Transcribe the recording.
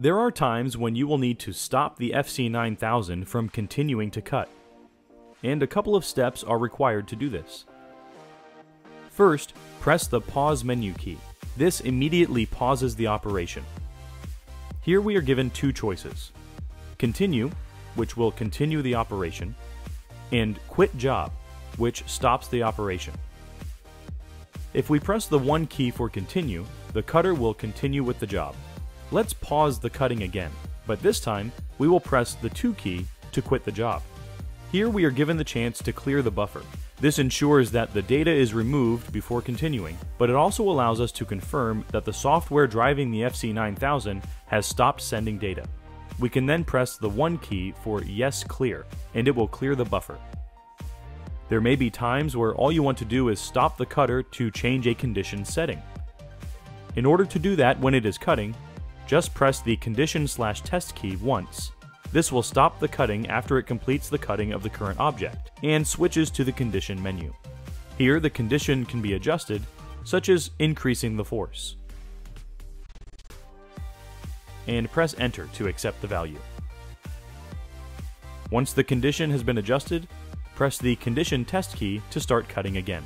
There are times when you will need to stop the FC9000 from continuing to cut, and a couple of steps are required to do this. First, press the pause menu key. This immediately pauses the operation. Here we are given two choices. Continue, which will continue the operation, and Quit Job, which stops the operation. If we press the 1 key for continue, the cutter will continue with the job. Let's pause the cutting again, but this time we will press the 2 key to quit the job. Here we are given the chance to clear the buffer. This ensures that the data is removed before continuing, but it also allows us to confirm that the software driving the FC9000 has stopped sending data. We can then press the 1 key for Yes Clear, and it will clear the buffer. There may be times where all you want to do is stop the cutter to change a condition setting. In order to do that when it is cutting, just press the condition slash test key once. This will stop the cutting after it completes the cutting of the current object, and switches to the condition menu. Here the condition can be adjusted, such as increasing the force. And press enter to accept the value. Once the condition has been adjusted, press the condition test key to start cutting again.